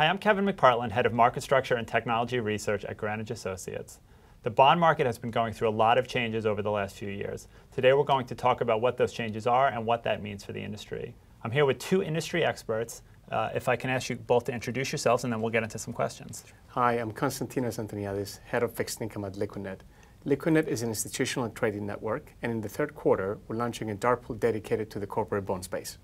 Hi, I'm Kevin McPartland, Head of Market Structure and Technology Research at Greenwich Associates. The bond market has been going through a lot of changes over the last few years. Today we're going to talk about what those changes are and what that means for the industry. I'm here with two industry experts. Uh, if I can ask you both to introduce yourselves and then we'll get into some questions. Hi, I'm Konstantinos Antoniadis, Head of Fixed Income at Liquidnet. Liquidnet is an institutional trading network, and in the third quarter, we're launching a dark pool dedicated to the corporate bond space.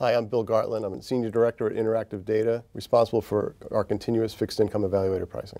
Hi, I'm Bill Gartland. I'm a Senior Director at Interactive Data, responsible for our continuous fixed income evaluated pricing.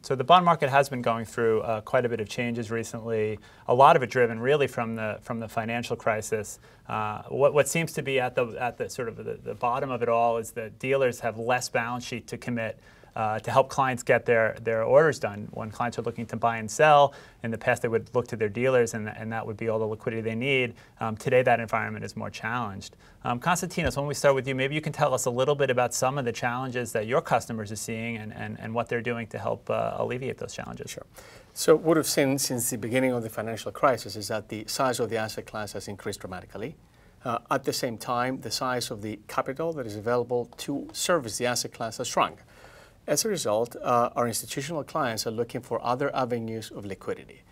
So the bond market has been going through uh, quite a bit of changes recently. A lot of it driven really from the from the financial crisis. Uh, what, what seems to be at the at the sort of the, the bottom of it all is that dealers have less balance sheet to commit uh, to help clients get their, their orders done. When clients are looking to buy and sell, in the past they would look to their dealers and, and that would be all the liquidity they need. Um, today that environment is more challenged. Um, Konstantinos, when we start with you, maybe you can tell us a little bit about some of the challenges that your customers are seeing and, and, and what they're doing to help uh, alleviate those challenges. Sure. So what we've seen since the beginning of the financial crisis is that the size of the asset class has increased dramatically. Uh, at the same time, the size of the capital that is available to service the asset class has shrunk. As a result, uh, our institutional clients are looking for other avenues of liquidity.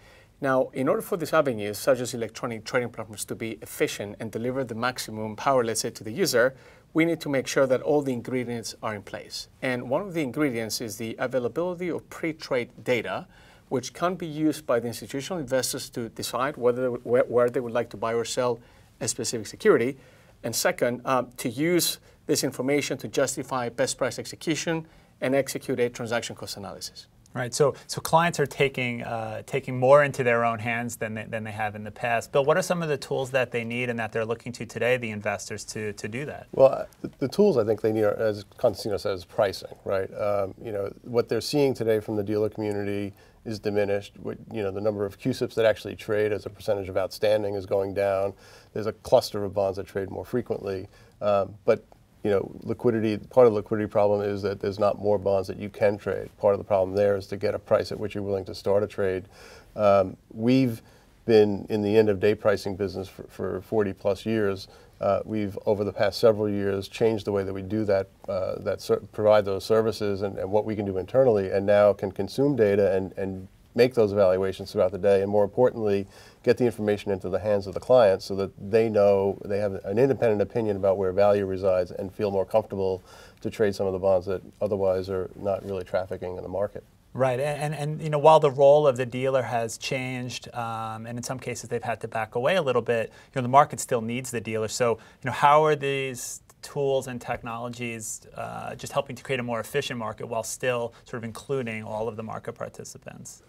Now, in order for these avenues, such as electronic trading platforms, to be efficient and deliver the maximum power, let's say, to the user, we need to make sure that all the ingredients are in place. And one of the ingredients is the availability of pre-trade data, which can be used by the institutional investors to decide whether where, where they would like to buy or sell a specific security. And second, um, to use this information to justify best price execution and execute a transaction cost analysis. Right. So, so clients are taking uh, taking more into their own hands than they, than they have in the past. Bill, what are some of the tools that they need and that they're looking to today, the investors, to, to do that? Well, the, the tools I think they need are, as Constantino says, pricing. Right. Um, you know what they're seeing today from the dealer community is diminished. What, you know the number of CUSIPs that actually trade as a percentage of outstanding is going down. There's a cluster of bonds that trade more frequently, um, but you know, liquidity, part of the liquidity problem is that there's not more bonds that you can trade. Part of the problem there is to get a price at which you're willing to start a trade. Um, we've been in the end of day pricing business for, for 40 plus years. Uh, we've, over the past several years, changed the way that we do that, uh, that provide those services and, and what we can do internally, and now can consume data and, and make those evaluations throughout the day, and more importantly, get the information into the hands of the client so that they know they have an independent opinion about where value resides and feel more comfortable to trade some of the bonds that otherwise are not really trafficking in the market. Right, and, and, you know while the role of the dealer has changed, um, and in some cases they've had to back away a little bit, you know the market still needs the dealer. So you know how are these tools and technologies uh, just helping to create a more efficient market while still sort of including all of the market participants?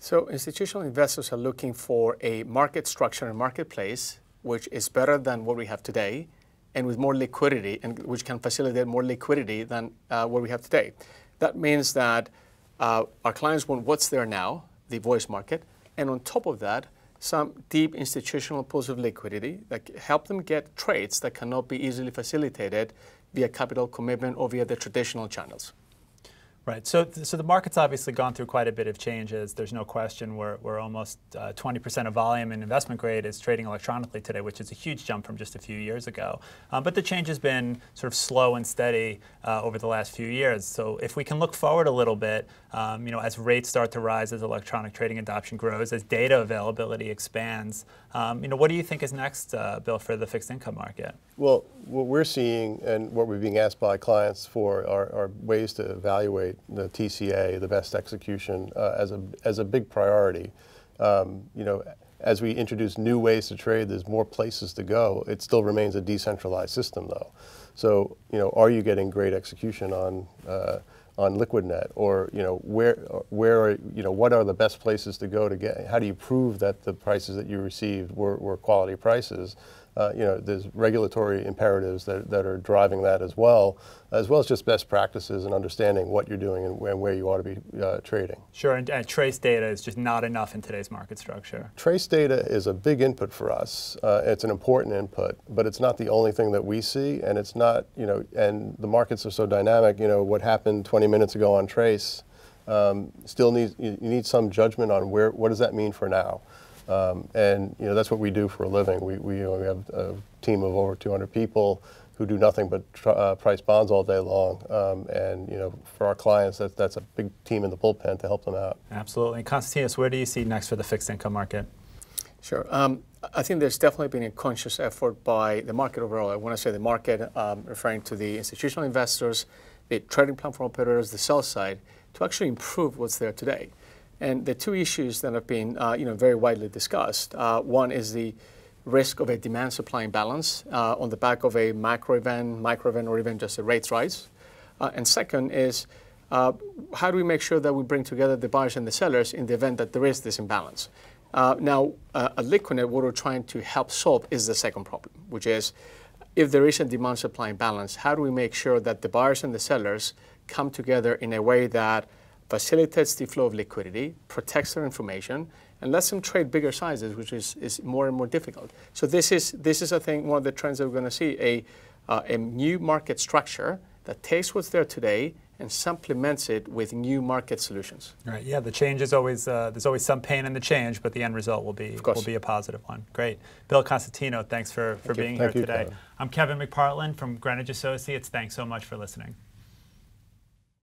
So institutional investors are looking for a market structure and marketplace which is better than what we have today and with more liquidity and which can facilitate more liquidity than uh, what we have today. That means that uh, our clients want what's there now, the voice market, and on top of that, some deep institutional pools of liquidity that help them get trades that cannot be easily facilitated via capital commitment or via the traditional channels. Right. So, so the market's obviously gone through quite a bit of changes. There's no question we're, we're almost 20% uh, of volume in investment grade is trading electronically today, which is a huge jump from just a few years ago. Um, but the change has been sort of slow and steady uh, over the last few years. So if we can look forward a little bit, um, you know, as rates start to rise, as electronic trading adoption grows, as data availability expands, um, you know, what do you think is next, uh, Bill, for the fixed income market? Well, what we're seeing and what we're being asked by clients for are, are ways to evaluate the TCA, the best execution, uh, as a as a big priority. Um, you know, as we introduce new ways to trade, there's more places to go. It still remains a decentralized system, though. So, you know, are you getting great execution on uh, on Liquidnet, or you know, where where are, you know what are the best places to go to get? How do you prove that the prices that you received were, were quality prices? Uh, you know, there's regulatory imperatives that, that are driving that as well, as well as just best practices and understanding what you're doing and, and where you ought to be uh, trading. Sure, and, and, TRACE data is just not enough in today's market structure. TRACE data is a big input for us. Uh, it's an important input, but it's not the only thing that we see, and it's not, you know, and the markets are so dynamic. You know, what happened 20 minutes ago on TRACE um, still needs you need some judgment on where what does that mean for now. Um, and you know that's what we do for a living. We, we, you know, we have a team of over 200 people who do nothing but tr- uh, price bonds all day long. Um, and you know, for our clients, that, that's a big team in the bullpen to help them out. Absolutely. Konstantinos, where do you see next for the fixed income market? Sure. Um, I think there's definitely been a conscious effort by the market overall. I want to say the market, um, referring to the institutional investors, the trading platform operators, the sell side, to actually improve what's there today. And the two issues that have been, uh, you know, very widely discussed. Uh, one is the risk of a demand-supply imbalance uh, on the back of a macro event, micro event, or even just a rates rise. Uh, and second is uh, how do we make sure that we bring together the buyers and the sellers in the event that there is this imbalance? Uh, now, at Liquidnet, what we're trying to help solve is the second problem, which is if there is a demand supply imbalance, how do we make sure that the buyers and the sellers come together in a way that facilitates the flow of liquidity, protects their information, and lets them trade bigger sizes, which is, is more and more difficult. So this is this is I think one of the trends that we're going to see a uh, a new market structure that takes what's there today and supplements it with new market solutions. Right. Yeah. The change is always uh, there's always some pain in the change, but the end result will be will be a positive one. Great. Bill Constantino, thanks for, for you. being Thank here you, today. Kevin. I'm Kevin McPartland from Greenwich Associates. Thanks so much for listening.